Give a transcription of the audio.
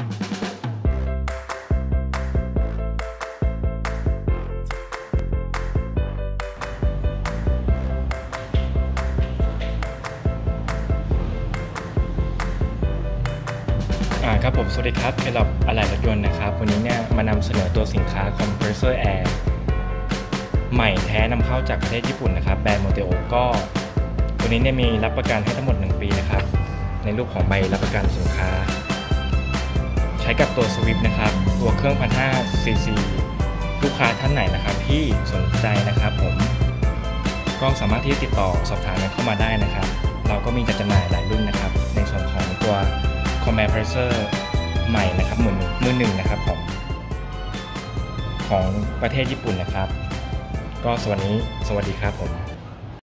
อ่าครับผม สวัสดีครับเคลอบอะไหล่รถยนต์นะครับ วันนี้เนี่ยมานำเสนอตัวสินค้า Compressor Air ใหม่แท้นำเข้าจากประเทศญี่ปุ่นนะครับ แบรนด์โมเตโอก็ ตัวนี้เนี่ยมีรับประกันให้ทั้งหมด 1 ปีนะครับ ในรูปของใบรับประกันสินค้า ช้กับตัว Swift นะครับ ตัวเครื่อง1,500 cc ลูกค้าท่านไหนนะครับ ที่สนใจนะครับผม ก็สามารถที่จะติดต่อสอบถามกันเข้ามาได้นะครับ เราก็มีจัดจำหน่ายหลายรุ่นนะครับ ในส่วนของตัว Command Pressure ใหม่นะครับมือหนึ่งมือหนึ่งนะครับของของประเทศญี่ปุ่นนะครับ ก็สวัสดีสวัสดีครับผม